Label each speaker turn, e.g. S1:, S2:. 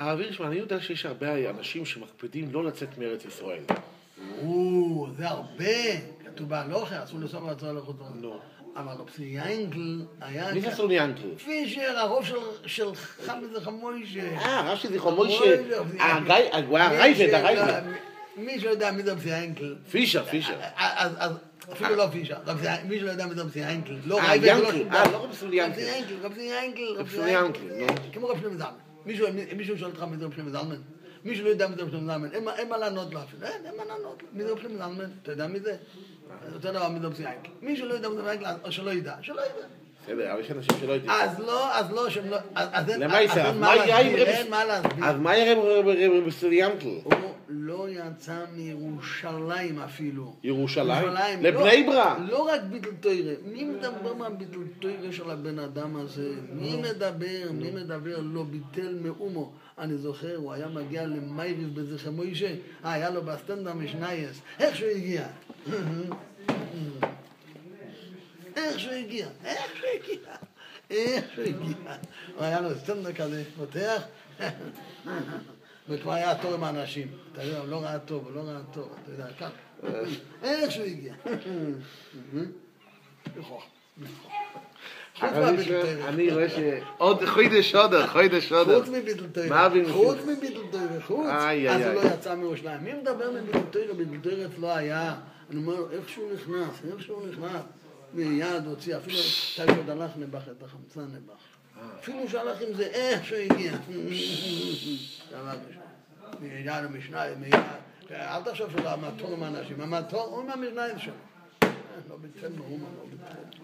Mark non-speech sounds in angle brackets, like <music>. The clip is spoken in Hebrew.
S1: הרב הירשמן, אני יודע שיש הרבה אנשים שמקפידים לא לצאת מארץ ישראל.
S2: או, זה הרבה. כתוב בהלוכה, אסור לנסוע מהצורה לחוץ.
S1: נו.
S2: אבל רבי ינקל היה...
S1: מי זה סוני ינקל?
S2: פישר, הרוב של- חמד וחמוישה.
S1: אה, רב של זכרו מוישה.
S2: מוישה,
S1: הגיא- הוא היה
S2: מי
S1: רייבד,
S2: שלא-
S1: הרייבד.
S2: מי שלא יודע מי זה רבי ינקל,
S1: פישר, פישר.
S2: אז אז אפילו לא פישר, מי שלא יודע מי זה רבי ינקל, לא
S1: אה,
S2: רייבד ולא שום
S1: אה,
S2: דבר.
S1: לא רבי סולי ינקל, נו.
S2: כמו רבי שלמה. מישהו מישהו שואל אותך מי זה רבי שלמה זלמן? מישהו לא יודע מי זה רבי שלמה זלמן, אין מה- לענות לו אפילו, אין מה לענות לו. מי זה רבי שלמה זלמן? אתה יודע מי זה? אותו דבר מי זה רבי ינקל. מישהו לא יודע מי זה רבי ינקל, אז שלא ידע, שלא ידע.
S1: בסדר, אבל יש אנשים שלא יודעים.
S2: אז לא, אז לא, שהם לא, אז אין מה להסביר, אין מה להסביר.
S1: אז מה יהיה רבי סוני ינקל?
S2: הוא לא יצא מירושלים אפילו.
S1: ירושלים? לבני
S2: לא-
S1: ברק.
S2: לא רק ביטל תוירה. מי מדבר מהביטל תוירה של הבן אדם הזה? מי מדבר? מי מדבר? לא ביטל מאומו. אני זוכר, הוא היה מגיע למייריב בזכר מוישה, אה, היה לו בסטנדר משנייס. איך שהוא הגיע? <laughs> איך שהוא הגיע? איך שהוא הגיע? איך שהוא הגיע? הוא היה לו סטנדר כזה, פותח, וכבר היה תור עם האנשים. אתה יודע, הוא לא ראה טוב, הוא לא ראה טוב, אתה יודע, ככה. איך שהוא הגיע.
S1: אני רואה שעוד חודש עודר, חודש עודר.
S2: חוץ מביטל
S1: מה
S2: תוירה, חוץ מביטל תוירה, חוץ, אז הוא לא. יצא מירושלים. מי מדבר מביטל תוירה? ביטל תוירה אצלו היה, אני אומר, איך שהוא נכנס, איך שהוא נכנס, מיד הוציא, אפילו מתי שעוד הלך נבח את החמצן נבח. אפילו שהלך עם זה, איך שהוא הגיע. דבר ראשון. מיד המשנה, מיד, אל תחשוב שזה המטור עם האנשים, הוא עם המשנה שלו. לא ביטל מאומה, לא ביטל.